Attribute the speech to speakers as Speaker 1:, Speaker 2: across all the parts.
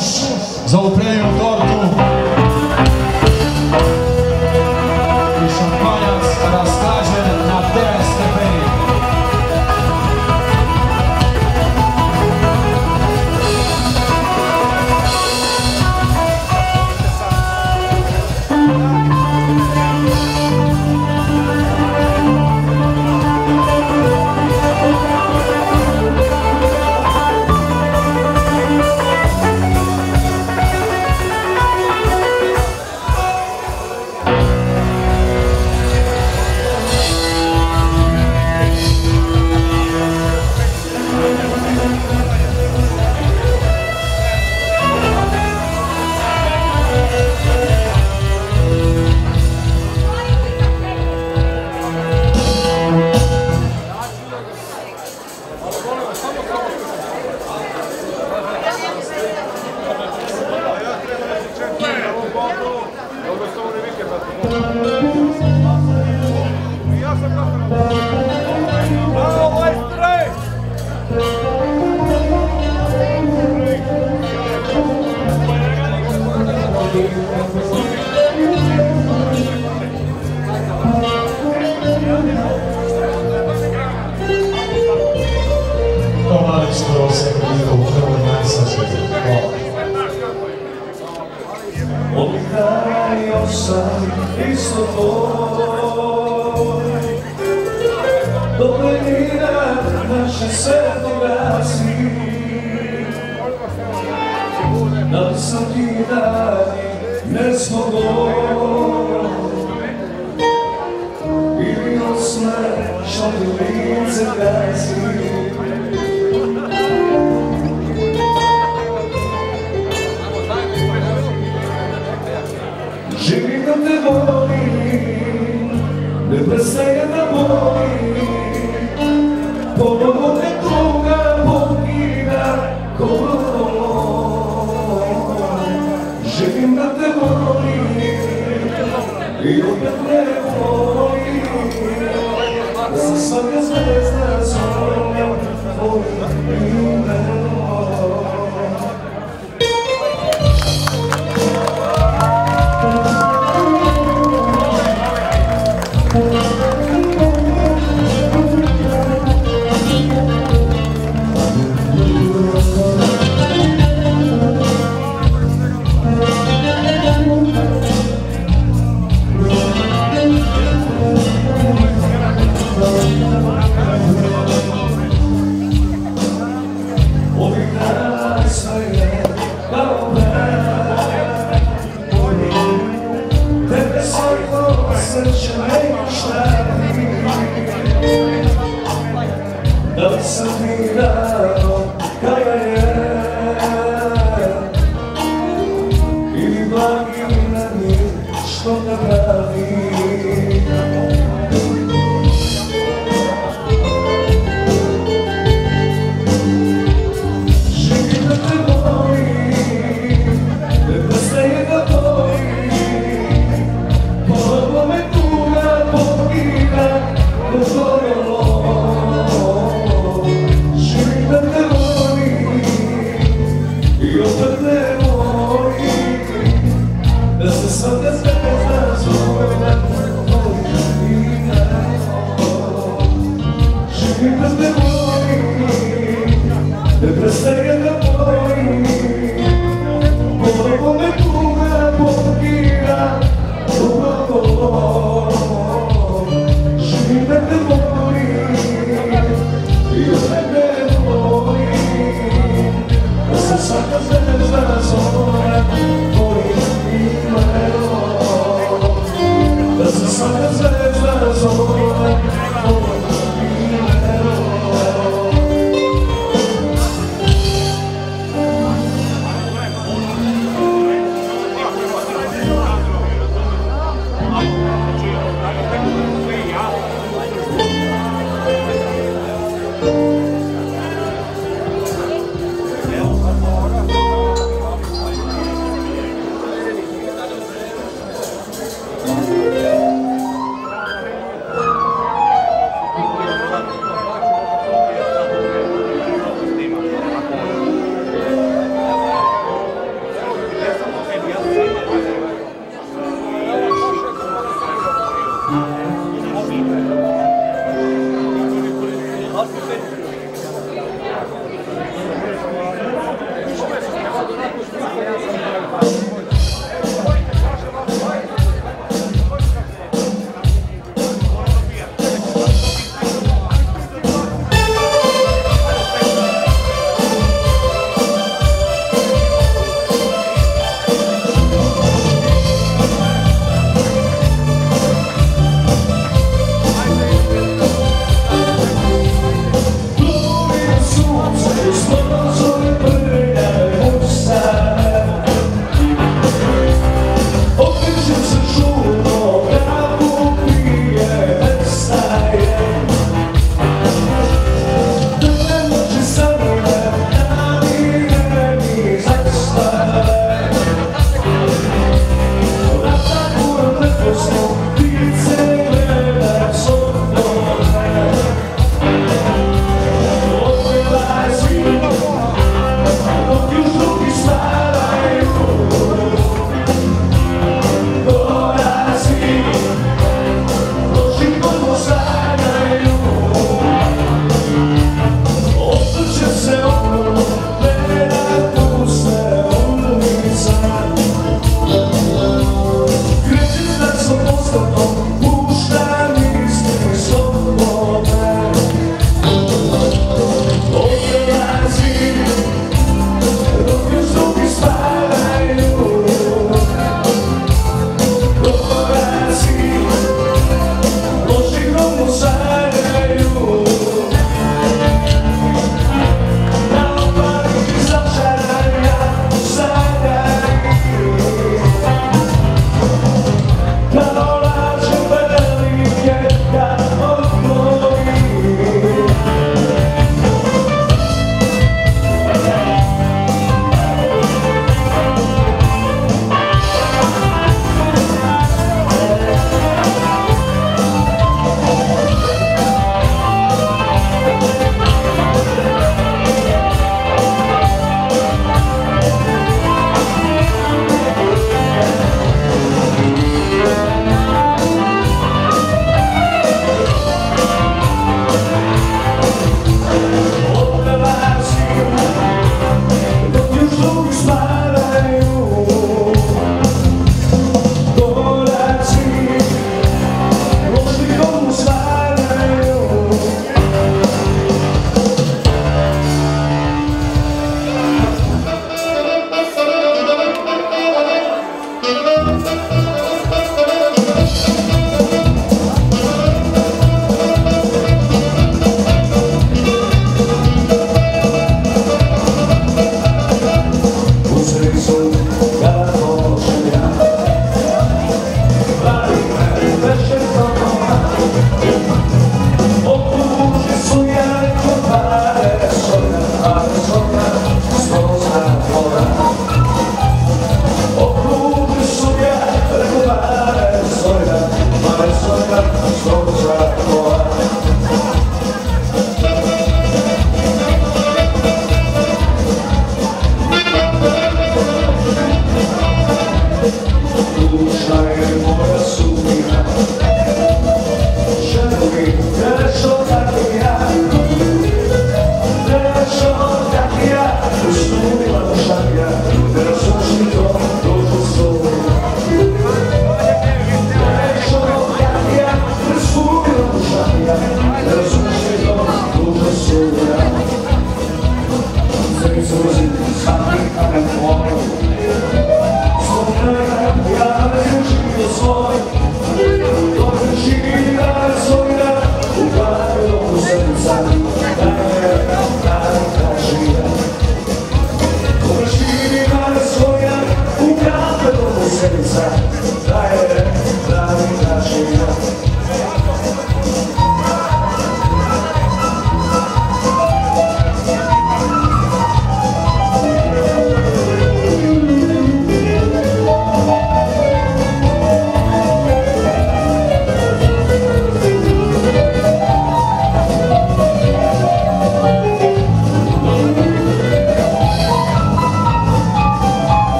Speaker 1: Deus, za torto.
Speaker 2: σε φωνάζει να της το μες is the song for me.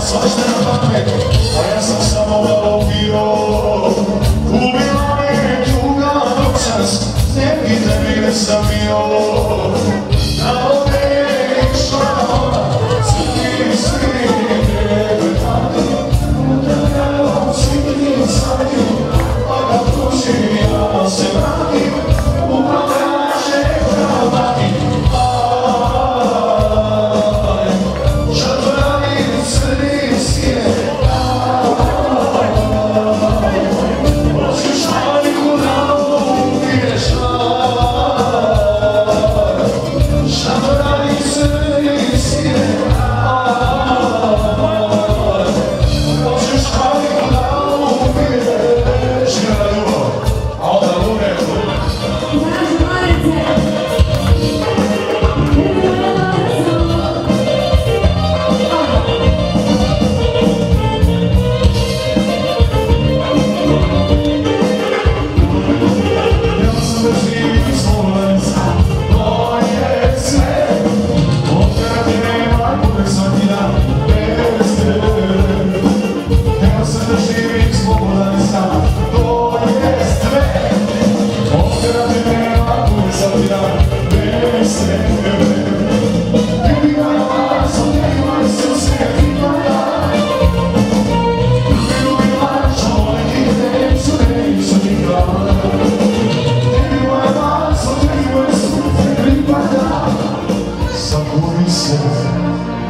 Speaker 1: svašta na pamet, a ja sam samo malo pio. Ubila me tuga dok sam s tebi sam bio.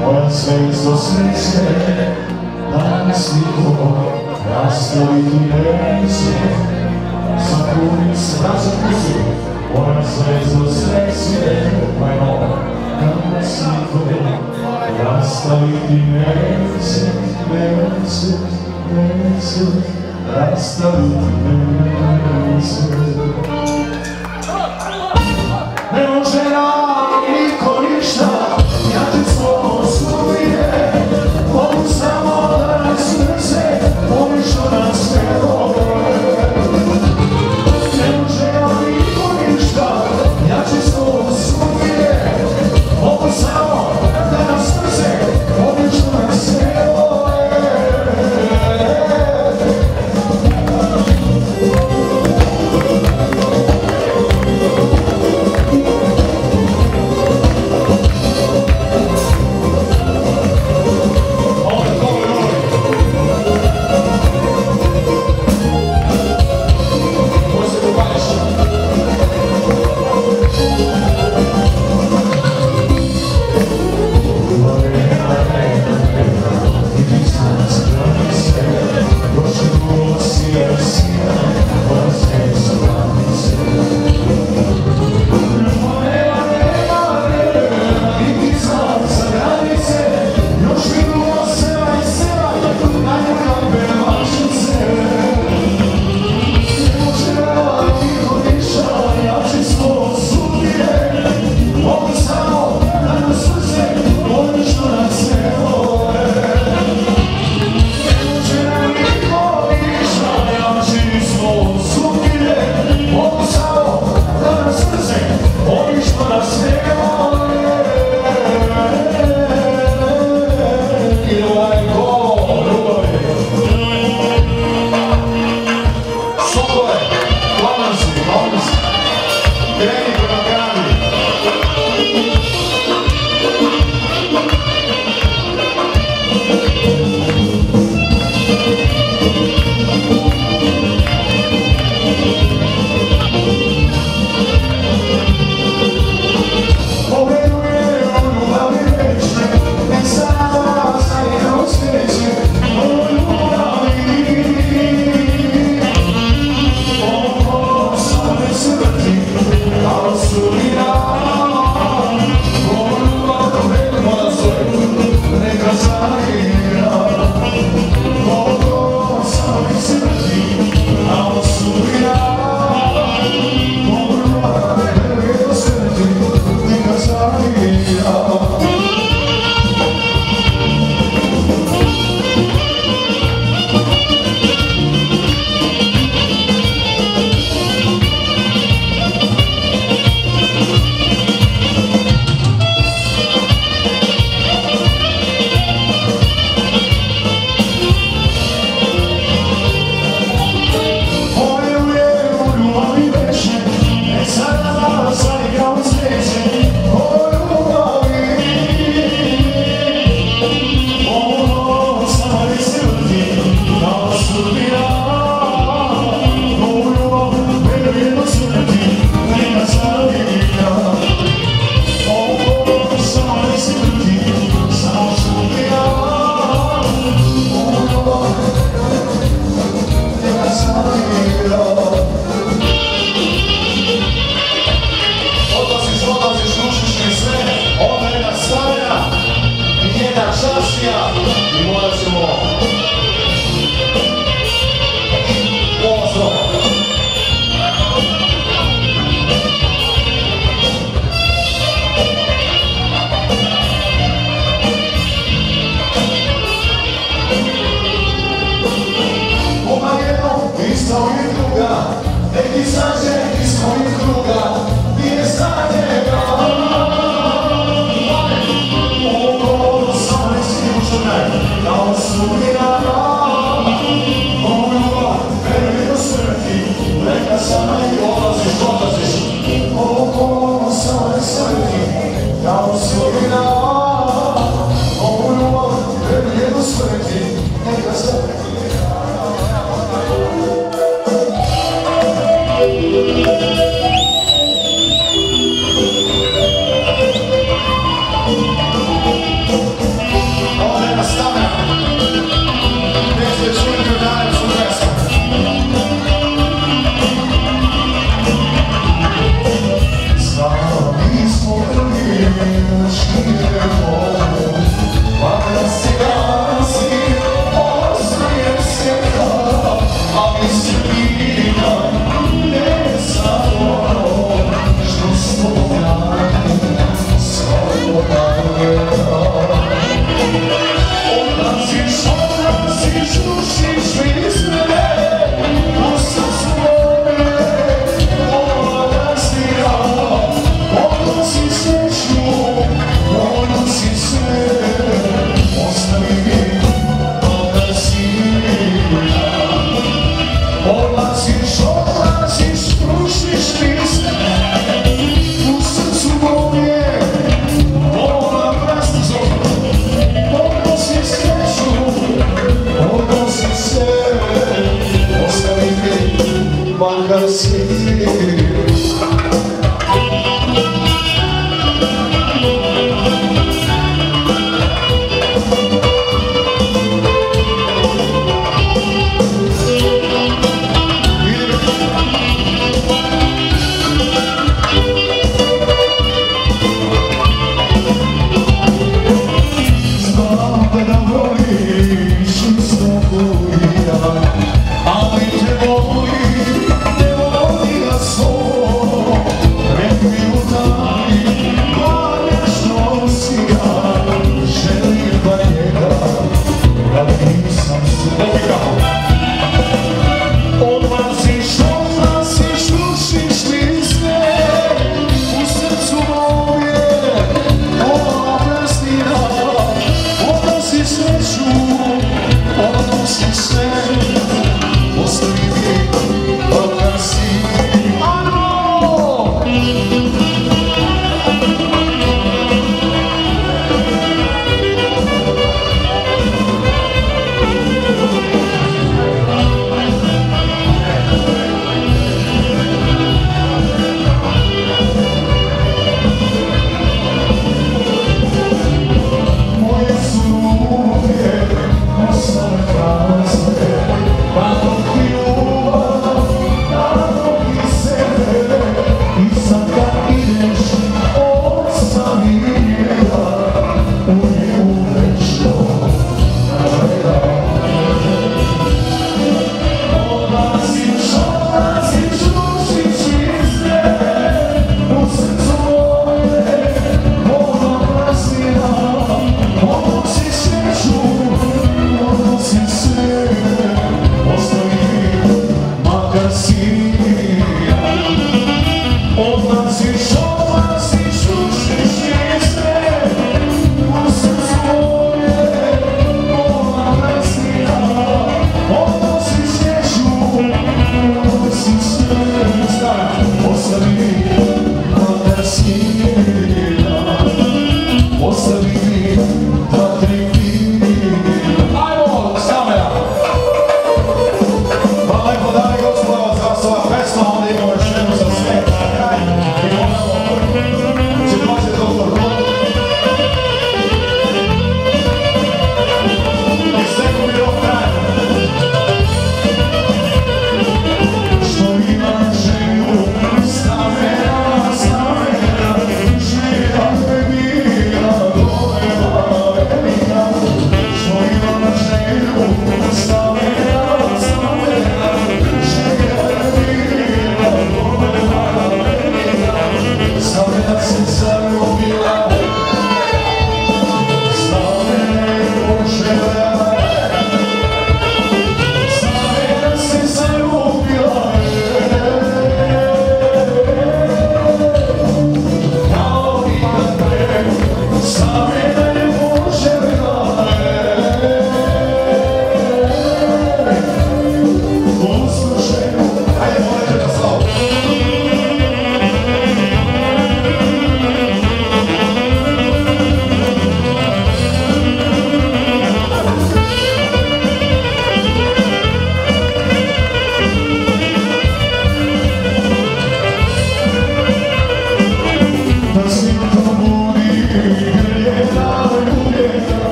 Speaker 1: Moje srdce slyše, na slivo, nastaviti reče, sa kuri srce kuću. Moje srdce slyše, mojno, na slivo, nastaviti reče, reče, reče, nastaviti reče.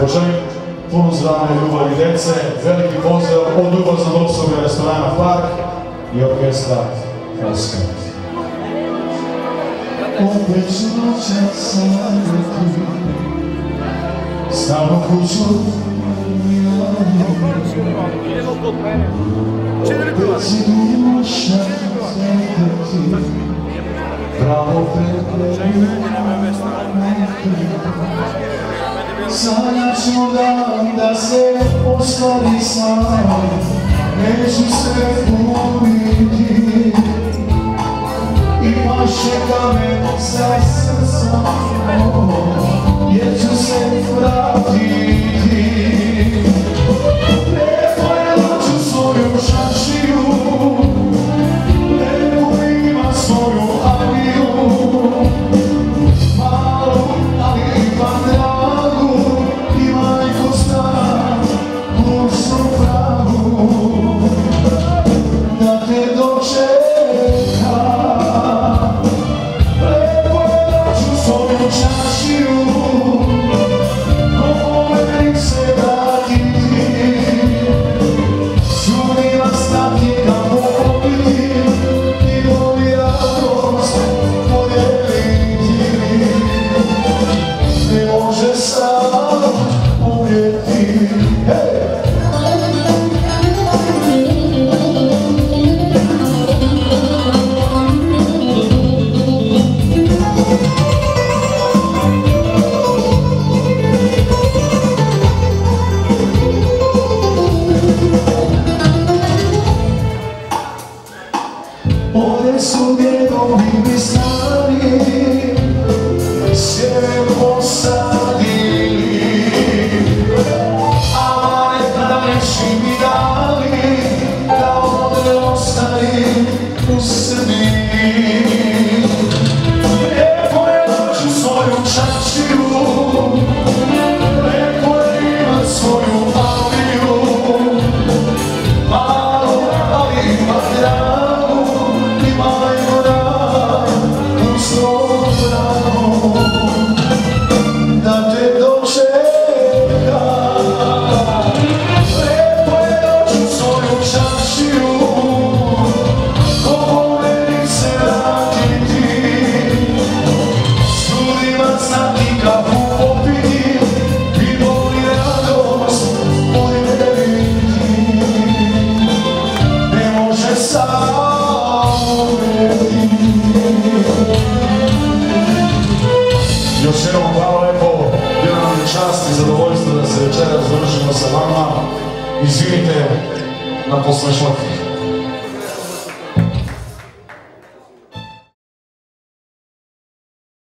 Speaker 1: Poželim puno zdravlja, ljubav i dece, veliki pozdrav od ljubaznog obsluga restorana Park i orkestra Hrvatska. Opet noća sam tu, stano kuću. Opet duša sretati, pravo pred mene, Sanjat ću dan da se ostvari sam Neću se gubiti Imaš čeka me sa srcom Jer ću se vratiti Gracias.